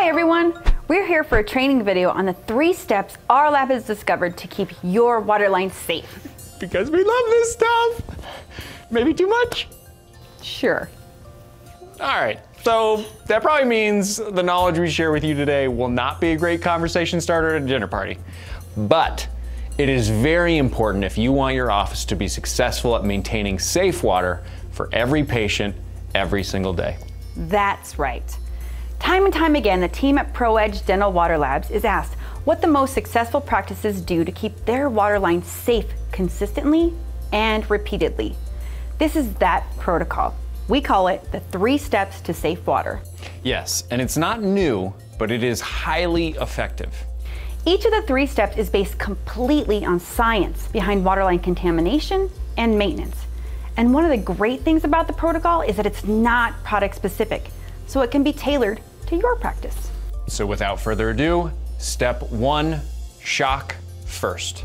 Hi everyone! We're here for a training video on the three steps our lab has discovered to keep your water lines safe. Because we love this stuff. Maybe too much? Sure. All right, so that probably means the knowledge we share with you today will not be a great conversation starter at a dinner party. But it is very important if you want your office to be successful at maintaining safe water for every patient every single day. That's right. Time and time again, the team at ProEdge Dental Water Labs is asked what the most successful practices do to keep their water lines safe consistently and repeatedly. This is that protocol. We call it the three steps to safe water. Yes, and it's not new, but it is highly effective. Each of the three steps is based completely on science behind waterline contamination and maintenance. And one of the great things about the protocol is that it's not product specific, so it can be tailored to your practice. So without further ado, step one, shock first.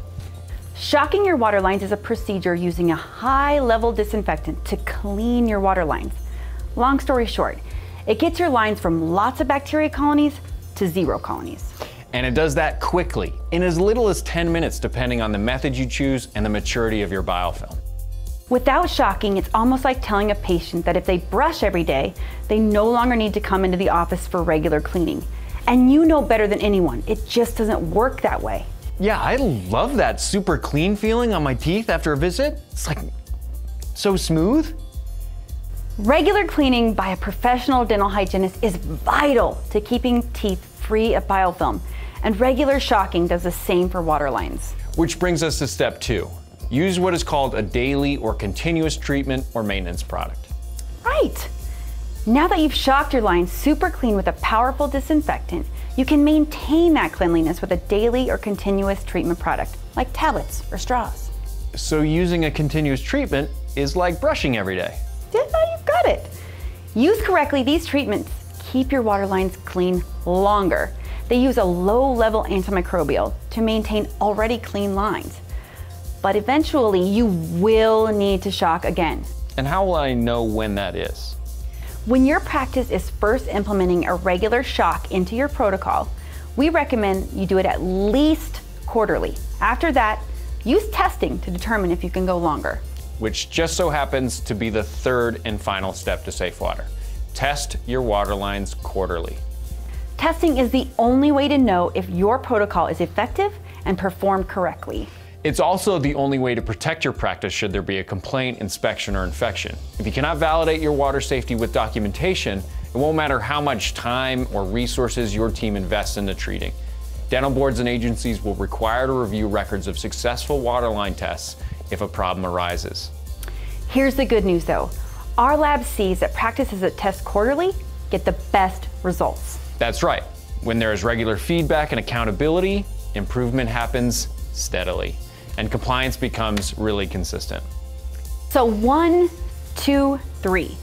Shocking your water lines is a procedure using a high level disinfectant to clean your water lines. Long story short, it gets your lines from lots of bacteria colonies to zero colonies. And it does that quickly, in as little as 10 minutes, depending on the method you choose and the maturity of your biofilm. Without shocking, it's almost like telling a patient that if they brush every day, they no longer need to come into the office for regular cleaning. And you know better than anyone, it just doesn't work that way. Yeah, I love that super clean feeling on my teeth after a visit. It's like so smooth. Regular cleaning by a professional dental hygienist is vital to keeping teeth free of biofilm and regular shocking does the same for water lines. Which brings us to step two. Use what is called a daily or continuous treatment or maintenance product. Right. Now that you've shocked your lines super clean with a powerful disinfectant, you can maintain that cleanliness with a daily or continuous treatment product, like tablets or straws. So using a continuous treatment is like brushing every day. Yeah, you've got it. Used correctly, these treatments keep your water lines clean longer they use a low level antimicrobial to maintain already clean lines. But eventually, you will need to shock again. And how will I know when that is? When your practice is first implementing a regular shock into your protocol, we recommend you do it at least quarterly. After that, use testing to determine if you can go longer. Which just so happens to be the third and final step to safe water. Test your water lines quarterly. Testing is the only way to know if your protocol is effective and performed correctly. It's also the only way to protect your practice should there be a complaint, inspection, or infection. If you cannot validate your water safety with documentation, it won't matter how much time or resources your team invests into treating. Dental boards and agencies will require to review records of successful waterline tests if a problem arises. Here's the good news though. Our lab sees that practices that test quarterly get the best results. That's right. When there is regular feedback and accountability, improvement happens steadily and compliance becomes really consistent. So, one, two, three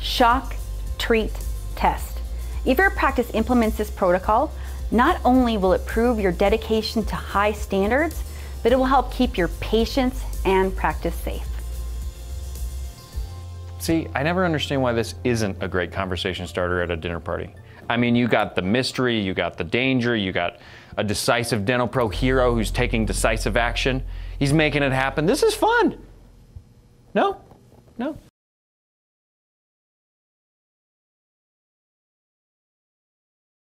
shock, treat, test. If your practice implements this protocol, not only will it prove your dedication to high standards, but it will help keep your patients and practice safe. See, I never understand why this isn't a great conversation starter at a dinner party. I mean, you got the mystery, you got the danger, you got a decisive dental pro hero who's taking decisive action. He's making it happen. This is fun. No? No?